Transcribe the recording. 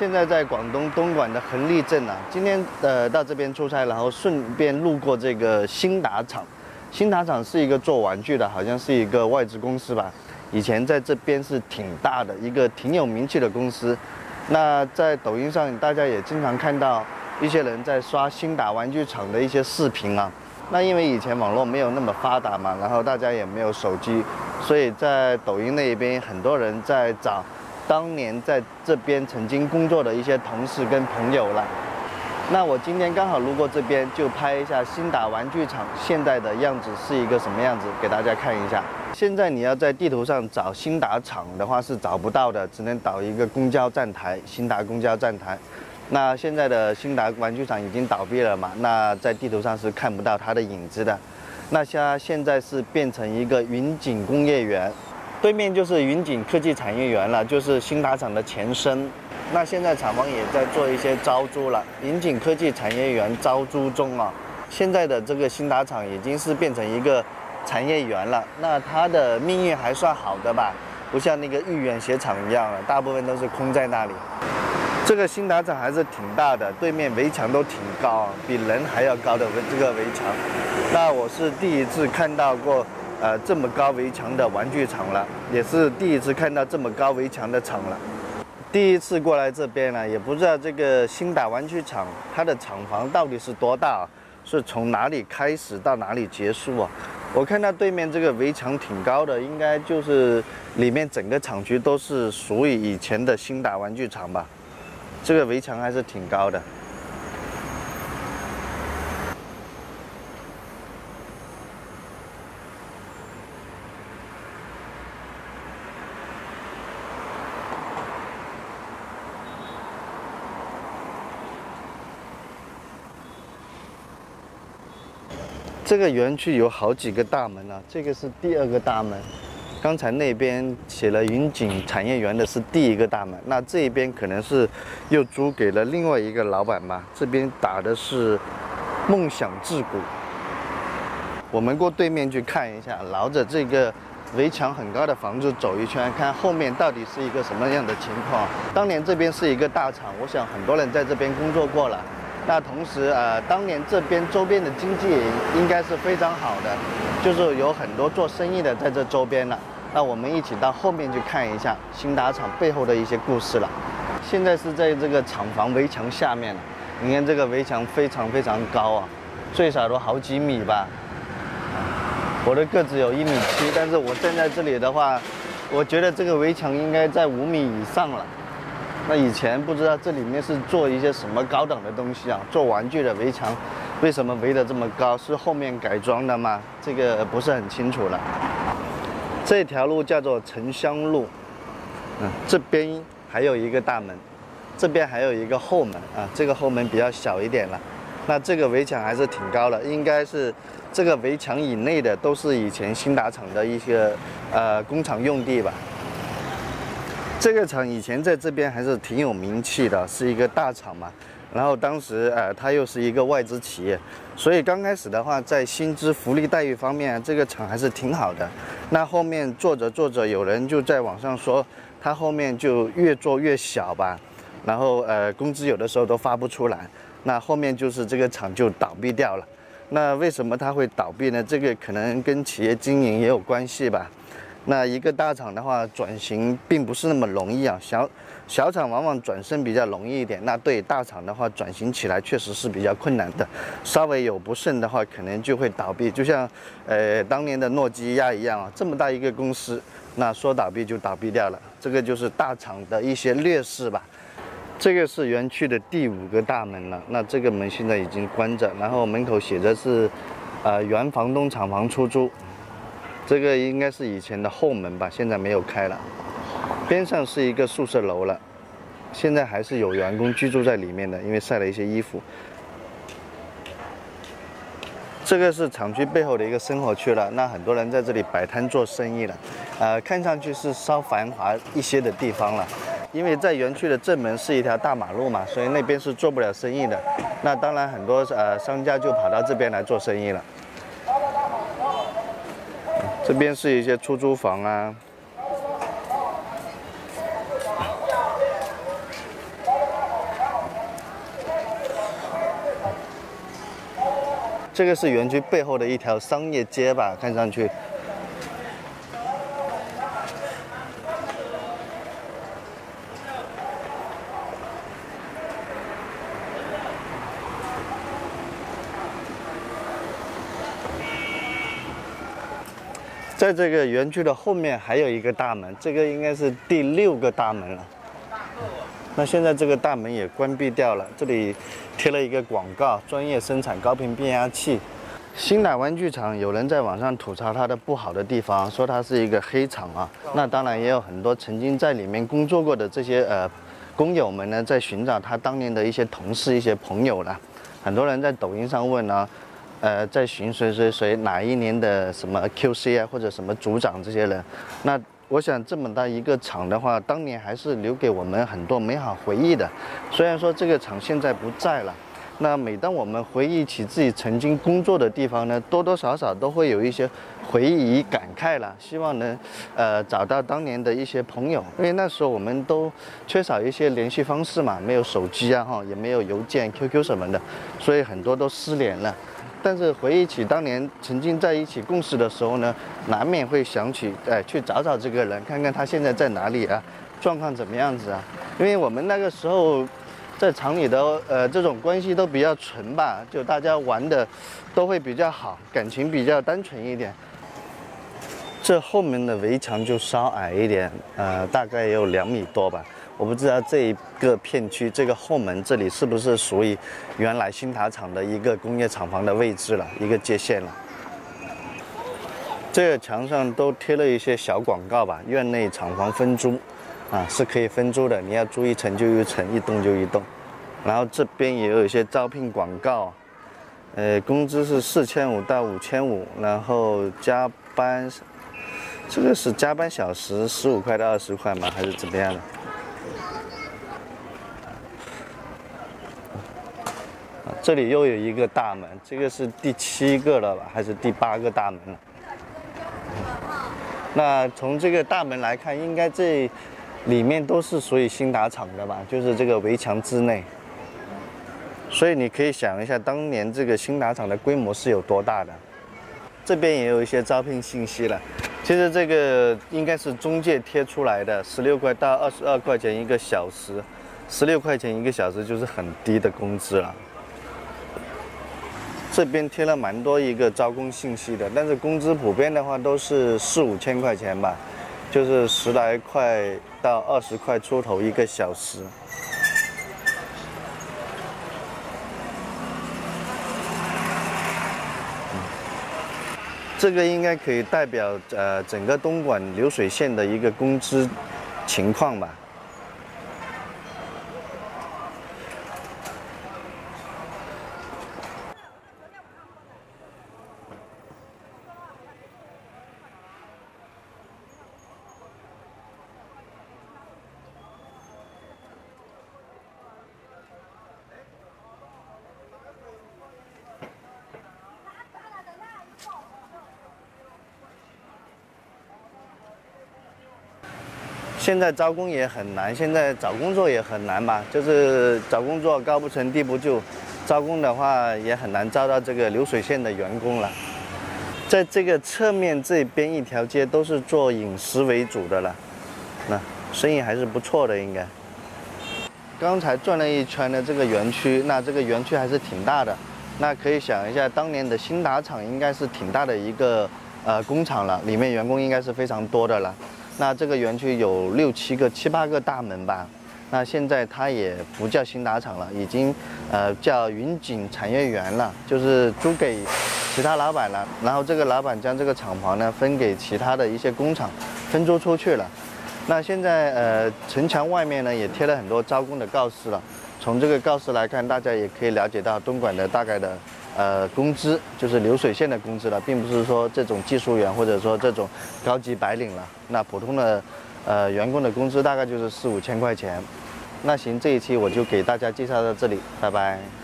现在在广东东莞的恒利镇啊，今天呃到这边出差，然后顺便路过这个新达厂。新达厂是一个做玩具的，好像是一个外资公司吧。以前在这边是挺大的一个挺有名气的公司。那在抖音上，大家也经常看到一些人在刷新达玩具厂的一些视频啊。那因为以前网络没有那么发达嘛，然后大家也没有手机，所以在抖音那边很多人在找当年在这边曾经工作的一些同事跟朋友了。那我今天刚好路过这边，就拍一下新达玩具厂现在的样子是一个什么样子，给大家看一下。现在你要在地图上找新达厂的话是找不到的，只能导一个公交站台，新达公交站台。那现在的新达玩具厂已经倒闭了嘛？那在地图上是看不到它的影子的。那它现在是变成一个云锦工业园，对面就是云锦科技产业园了，就是新达厂的前身。那现在厂房也在做一些招租了，云锦科技产业园招租中啊。现在的这个新达厂已经是变成一个产业园了，那它的命运还算好的吧？不像那个豫园鞋厂一样了，大部分都是空在那里。这个新达厂还是挺大的，对面围墙都挺高，比人还要高的这个围墙。那我是第一次看到过，呃，这么高围墙的玩具厂了，也是第一次看到这么高围墙的厂了。第一次过来这边呢，也不知道这个新达玩具厂它的厂房到底是多大，是从哪里开始到哪里结束啊？我看到对面这个围墙挺高的，应该就是里面整个厂区都是属于以前的新达玩具厂吧。这个围墙还是挺高的。这个园区有好几个大门啊，这个是第二个大门。刚才那边写了云锦产业园的是第一个大门，那这一边可能是又租给了另外一个老板吧。这边打的是梦想自古。我们过对面去看一下，绕着这个围墙很高的房子走一圈，看后面到底是一个什么样的情况。当年这边是一个大厂，我想很多人在这边工作过了。那同时，呃，当年这边周边的经济应该是非常好的，就是有很多做生意的在这周边了。那我们一起到后面去看一下新达厂背后的一些故事了。现在是在这个厂房围墙下面了，你看这个围墙非常非常高啊，最少都好几米吧。我的个子有一米七，但是我站在这里的话，我觉得这个围墙应该在五米以上了。那以前不知道这里面是做一些什么高档的东西啊？做玩具的围墙，为什么围得这么高？是后面改装的吗？这个不是很清楚了。这条路叫做城乡路，嗯，这边还有一个大门，这边还有一个后门啊，这个后门比较小一点了。那这个围墙还是挺高的，应该是这个围墙以内的都是以前新达厂的一些呃工厂用地吧。这个厂以前在这边还是挺有名气的，是一个大厂嘛。然后当时呃，它又是一个外资企业，所以刚开始的话，在薪资福利待遇方面，这个厂还是挺好的。那后面做着做着，有人就在网上说，它后面就越做越小吧，然后呃，工资有的时候都发不出来。那后面就是这个厂就倒闭掉了。那为什么它会倒闭呢？这个可能跟企业经营也有关系吧。那一个大厂的话，转型并不是那么容易啊。小小厂往往转身比较容易一点，那对大厂的话，转型起来确实是比较困难的。稍微有不慎的话，可能就会倒闭。就像，呃，当年的诺基亚一样啊，这么大一个公司，那说倒闭就倒闭掉了。这个就是大厂的一些劣势吧。这个是园区的第五个大门了，那这个门现在已经关着，然后门口写着是，呃，原房东厂房出租。这个应该是以前的后门吧，现在没有开了。边上是一个宿舍楼了，现在还是有员工居住在里面的，因为晒了一些衣服。这个是厂区背后的一个生活区了，那很多人在这里摆摊做生意了，呃，看上去是稍繁华一些的地方了。因为在园区的正门是一条大马路嘛，所以那边是做不了生意的。那当然很多呃商家就跑到这边来做生意了。这边是一些出租房啊。这个是园区背后的一条商业街吧看上去。在这个园区的后面还有一个大门，这个应该是第六个大门了。那现在这个大门也关闭掉了，这里贴了一个广告：专业生产高频变压器。新达玩具厂有人在网上吐槽它的不好的地方，说它是一个黑厂啊。那当然也有很多曾经在里面工作过的这些呃工友们呢，在寻找他当年的一些同事、一些朋友了。很多人在抖音上问呢。呃，在寻谁谁谁哪一年的什么 QC 啊，或者什么组长这些人，那我想这么大一个厂的话，当年还是留给我们很多美好回忆的。虽然说这个厂现在不在了，那每当我们回忆起自己曾经工作的地方呢，多多少少都会有一些回忆与感慨了。希望能呃找到当年的一些朋友，因为那时候我们都缺少一些联系方式嘛，没有手机啊哈，也没有邮件、QQ 什么的，所以很多都失联了。但是回忆起当年曾经在一起共事的时候呢，难免会想起，哎，去找找这个人，看看他现在在哪里啊，状况怎么样子啊？因为我们那个时候在厂里的呃这种关系都比较纯吧，就大家玩的都会比较好，感情比较单纯一点。这后面的围墙就稍矮一点，呃，大概有两米多吧。我不知道这一个片区这个后门这里是不是属于原来新塔厂的一个工业厂房的位置了，一个界限了。这个墙上都贴了一些小广告吧，院内厂房分租，啊是可以分租的，你要租一层就一层，一栋就一栋。然后这边也有一些招聘广告，呃，工资是四千五到五千五，然后加班，这个是加班小时十五块到二十块吗？还是怎么样的？这里又有一个大门，这个是第七个了吧，还是第八个大门了？那从这个大门来看，应该这里面都是属于新达厂的吧？就是这个围墙之内。所以你可以想一下，当年这个新达厂的规模是有多大的？这边也有一些招聘信息了。其实这个应该是中介贴出来的，十六块到二十二块钱一个小时，十六块钱一个小时就是很低的工资了。这边贴了蛮多一个招工信息的，但是工资普遍的话都是四五千块钱吧，就是十来块到二十块出头一个小时。这个应该可以代表呃整个东莞流水线的一个工资情况吧。现在招工也很难，现在找工作也很难吧？就是找工作高不成低不就，招工的话也很难招到这个流水线的员工了。在这个侧面这边一条街都是做饮食为主的了，那生意还是不错的应该。刚才转了一圈的这个园区，那这个园区还是挺大的。那可以想一下，当年的新达厂应该是挺大的一个呃工厂了，里面员工应该是非常多的了。那这个园区有六七个、七八个大门吧。那现在它也不叫新达厂了，已经呃叫云锦产业园了，就是租给其他老板了。然后这个老板将这个厂房呢分给其他的一些工厂，分租出去了。那现在呃城墙外面呢也贴了很多招工的告示了。从这个告示来看，大家也可以了解到东莞的大概的。呃，工资就是流水线的工资了，并不是说这种技术员或者说这种高级白领了。那普通的呃员工的工资大概就是四五千块钱。那行，这一期我就给大家介绍到这里，拜拜。